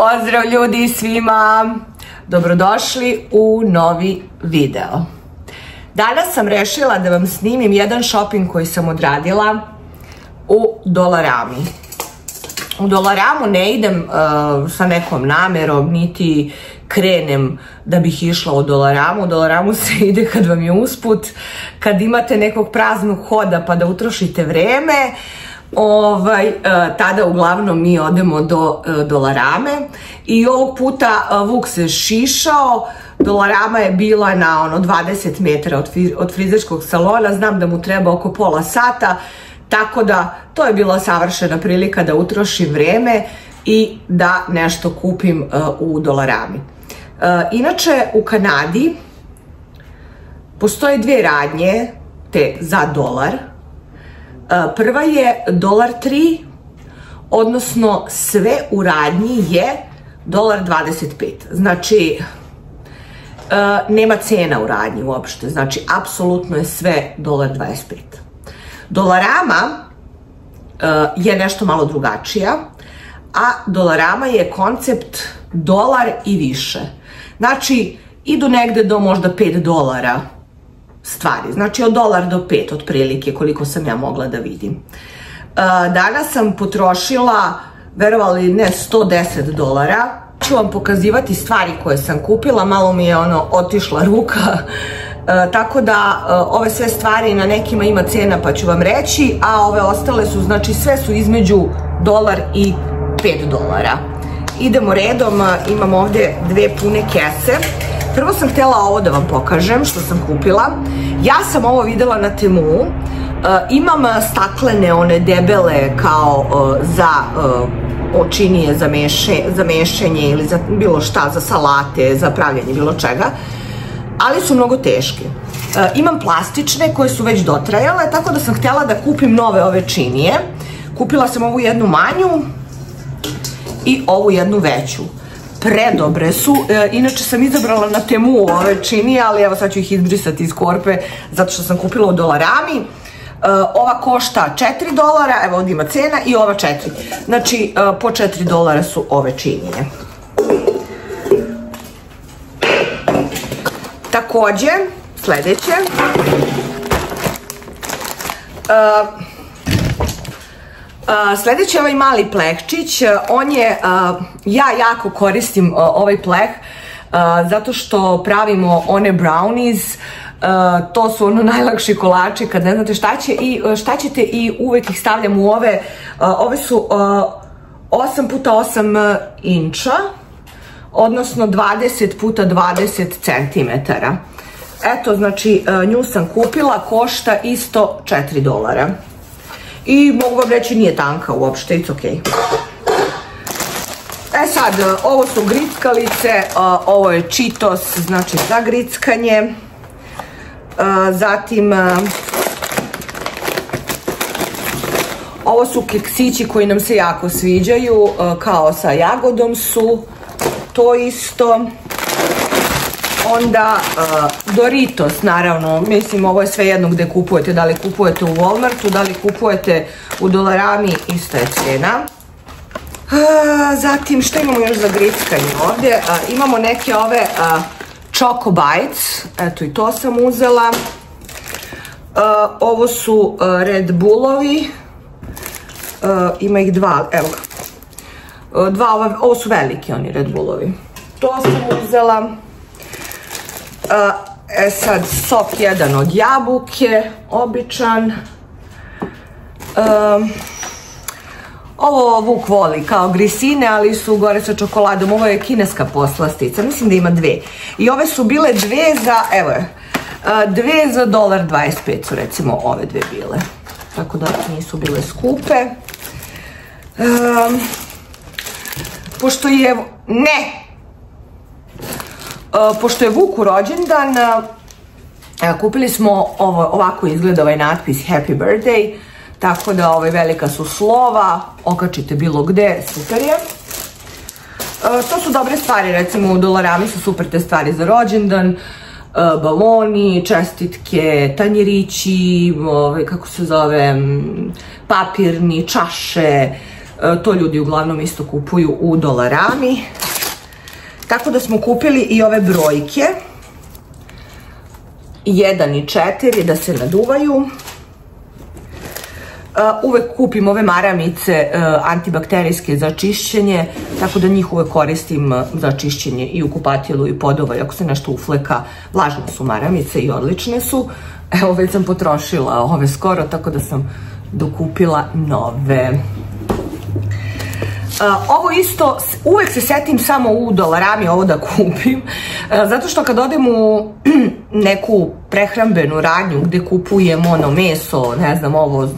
Pozdrav ljudi svima! Dobrodošli u novi video. Danas sam rešila da vam snimim jedan shopping koji sam odradila u Dolarami. U Dolaramu ne idem uh, sa nekom namerom, niti krenem da bih išla u Dolaramu. U Dolaramu se ide kad vam je usput, kad imate nekog praznog hoda pa da utrošite vreme ovaj, e, tada uglavnom mi odemo do e, Dolarame i ovog puta e, Vuk se šišao, Dolarama je bila na ono 20 metara od, od frizerskog salona, znam da mu treba oko pola sata, tako da to je bila savršena prilika da utrošim vreme i da nešto kupim u Dolarami. Inače u Kanadi postoje dvije radnje te za dolar, Prva je dolar 3, odnosno sve u radnji je dolar 25. Znači, nema cena u radnji uopšte, znači apsolutno je sve dolar 25. Dolarama je nešto malo drugačija, a dolarama je koncept dolar i više. Znači, idu negde do možda 5 dolara stvari. Znači od dolar do pet otprilike koliko sam ja mogla da vidim. E, danas sam potrošila, verovali ne, 110 dolara. Ću vam pokazivati stvari koje sam kupila, malo mi je ono otišla ruka. E, tako da e, ove sve stvari na nekima ima cena pa ću vam reći, a ove ostale su, znači sve su između dolar i 5 dolara. Idemo redom, imam ovdje dve pune kese. Prvo sam htjela ovo da vam pokažem što sam kupila. Ja sam ovo videla na Temu. Uh, imam staklene one debele kao uh, za uh, očinije za, za mešenje ili za bilo šta, za salate, za pravljanje bilo čega. Ali su mnogo teške. Imam plastične koje su već dotrajale, tako da sam htjela da kupim nove ove činije. Kupila sam ovu jednu manju i ovu jednu veću predobre su. E, inače sam izabrala na temu ove čini, ali evo sad ću ih izbrisati iz korpe zato što sam kupila u dolarami. E, ova košta 4 dolara, evo ovdje ima cena i ova 4. Znači e, po 4 dolara su ove činije. Također, sljedeće. Sljedeći je ovaj mali plehčić, on je, ja jako koristim ovaj pleh zato što pravimo one brownies, to su ono najlakši kolači kad ne znate šta će i šta ćete i uvijek ih stavljam u ove, ove su 8 puta 8 inča, odnosno 20 puta 20 centimetara. Eto, znači, nju sam kupila, košta isto 4 dolara. I mogu vam reći nije tanka uopšte, it's ok. E sad, ovo su grickalice, ovo je Cheetos, znači za grickanje. Zatim, ovo su keksići koji nam se jako sviđaju, kao sa jagodom su, to isto. Onda uh, Doritos, naravno, mislim ovo je sve jedno gdje kupujete, da li kupujete u Walmartu, da li kupujete u Dolarami, ista je cijena. Uh, zatim, što imamo još za grickanje ovdje? Uh, imamo neke ove Choco Bites, eto i to sam uzela. Ovo su Red Bullovi, ima ih dva, evo ga. Dva, ovo su veliki oni Red Bullovi. To sam uzela. E sad, sok jedan od jabuke, običan. ovo Vuk voli kao grisine, ali su gore sa čokoladom. Ovo je kineska poslastica, mislim da ima dve. I ove su bile dve za, evo je, dve za dolar 25 su recimo ove dve bile. Tako da nisu bile skupe. pošto je, ne, E, pošto je Vuku rođendan, e, kupili smo ovo, ovako izgleda ovaj natpis Happy Birthday, tako da ovaj velika su slova, okačite bilo gde, super je. To su dobre stvari, recimo u dolarami su super te stvari za rođendan, baloni, čestitke, tanjirići, ovaj, kako se zove, papirni, čaše, to ljudi uglavnom isto kupuju u dolarami. Tako da smo kupili i ove brojke. 1 i 4 da se naduvaju. Uvek kupim ove maramice antibakterijske za čišćenje, tako da njih uvek koristim za čišćenje i u kupatilu i podovaj. Ako se nešto ufleka, vlažne su maramice i odlične su. Evo već sam potrošila ove skoro, tako da sam dokupila nove. Ovo isto, uvek se setim samo u dolarami ovo da kupim, zato što kad odem u neku prehrambenu radnju gde kupujem ono meso, ne znam ovo,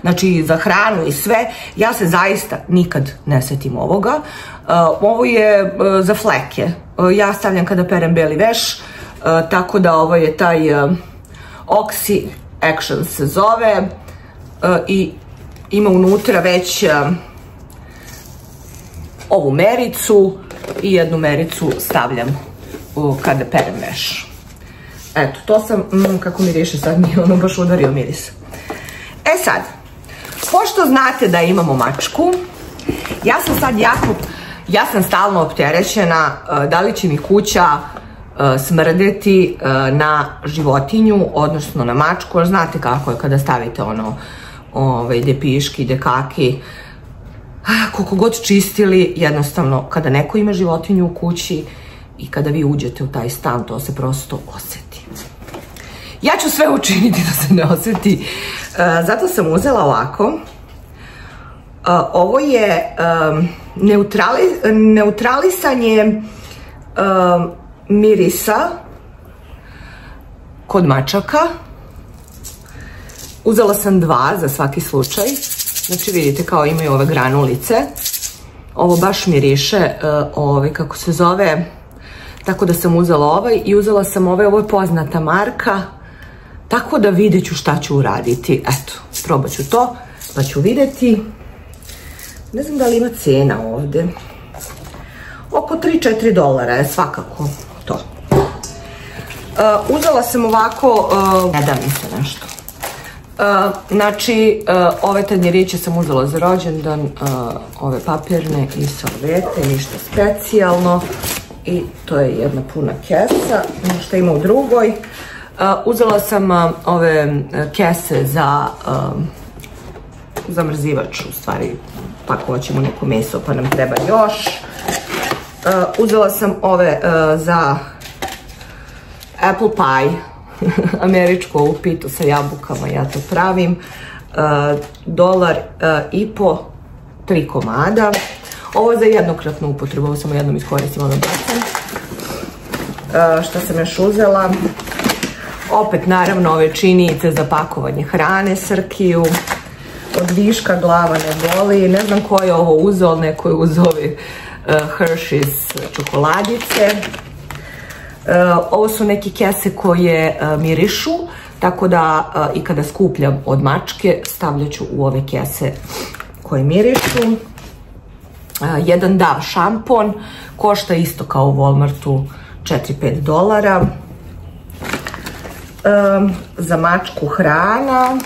znači za hranu i sve, ja se zaista nikad ne setim ovoga. Ovo je za fleke. Ja stavljam kada perem beli veš, tako da ovo je taj Oxy Action se zove i ima unutra već ovu mericu i jednu mericu stavljam kada perem veš. Eto, to sam, mm, kako mi riješi sad mi ono baš udario miris. E sad, pošto znate da imamo mačku, ja sam sad jako, ja sam stalno opterećena e, da li će mi kuća e, smrdeti e, na životinju, odnosno na mačku, znate kako je kada stavite ono, ovaj, depiški, dekaki, koliko god čistili, jednostavno, kada neko ima životinju u kući i kada vi uđete u taj stan, to se prosto osjeti. Ja ću sve učiniti da se ne osjeti. E, zato sam uzela ovako. E, ovo je neutralisanje mirisa kod mačaka. Uzela sam dva za svaki slučaj. Znači vidite kao imaju ove granulice. Ovo baš miriše, e, ovaj, kako se zove, tako da sam uzela ovaj i uzela sam ovaj, ovo je poznata marka, tako da vidjet ću šta ću uraditi. Eto, probat ću to, pa ću vidjeti. Ne znam da li ima cena ovdje. Oko 3-4 dolara je svakako to. E, uzela sam ovako, uh, ne da mi se nešto. Uh, znači, uh, ove tanjiriće sam uzela za rođendan, uh, ove papirne i salvete, ništa specijalno. I to je jedna puna kesa, što ima u drugoj. Uzela sam ove kese za zamrzivač, u stvari, pa hoćemo neko meso pa nam treba još. Uzela sam ove za apple pie, američku ovu pitu sa jabukama, ja to pravim. Dolar i po tri komada. Ovo je za jednokratnu upotrebu, ovo samo jednom iskoristim, ono bacam. Šta sam još uzela? Opet naravno ove činice za pakovanje hrane, srkiju. Od viška glava ne boli. Ne znam ko je ovo uzeo, neko je uzeo Hershey's čokoladice. Eh, ovo su neke kese koje eh, mirišu, tako da eh, i kada skupljam od mačke stavljat ću u ove kese koje mirišu. Jedan DAV šampon, košta isto kao u Walmartu 4-5 dolara. Za mačku hrana.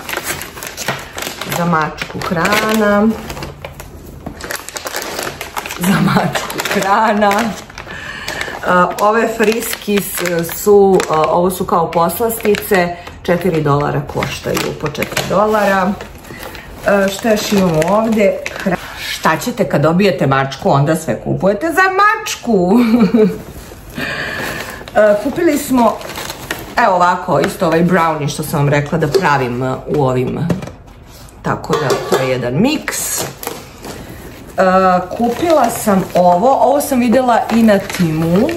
Za mačku hrana. Za mačku hrana. Ove friskis su, ovo su kao poslastice, 4 dolara koštaju po 4 dolara. Šta još imamo ovdje? Šta ćete kad dobijete mačku, onda sve kupujete za mačku. Kupili smo, evo ovako, isto ovaj brownie što sam vam rekla da pravim u ovim, tako da to je jedan miks. Eh, kupila sam ovo, ovo sam vidjela i na Timu,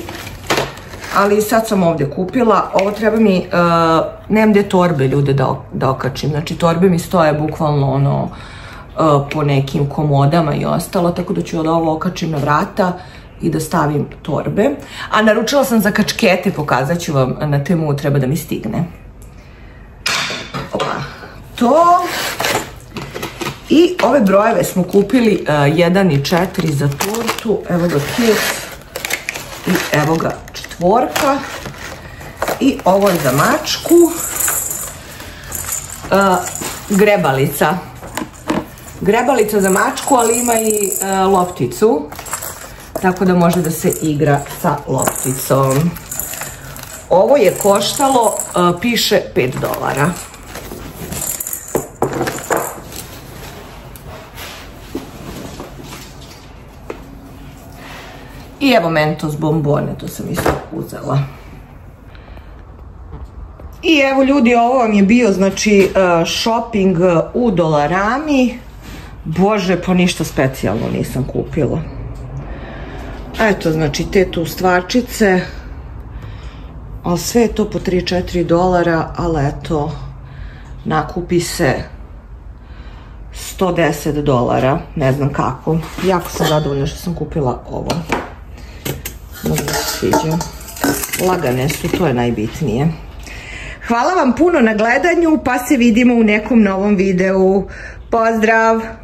ali sad sam ovdje kupila, ovo treba mi, uh, nemam gdje torbe ljude da, okačim, znači torbe mi stoje bukvalno ono eh, po nekim komodama i ostalo, tako da ću od ovo okačim na vrata i da stavim torbe. A naručila sam za kačkete, pokazat ću vam na temu, treba da mi stigne. Opa. To, i ove brojeve smo kupili 1 e, i 4 za tortu. Evo ga kif. I evo ga četvorka. I ovo je za mačku. E, grebalica grebalica za mačku, ali ima i e, lopticu. Tako da može da se igra sa lopticom. Ovo je koštalo, piše 5 dolara. I evo Mentos bombone, to sam isto uzela. I evo ljudi, ovo vam je bio znači e, shopping u Dolarami. Bože, pa ništa specijalno nisam kupila. Eto, znači te tu stvarčice. Ali sve je to po 3-4 dolara, ali eto, nakupi se 110 dolara, ne znam kako. Jako sam zadovoljna što sam kupila ovo. Možda se sviđa. Lagane su, to je najbitnije. Hvala vam puno na gledanju, pa se vidimo u nekom novom videu. Pozdrav!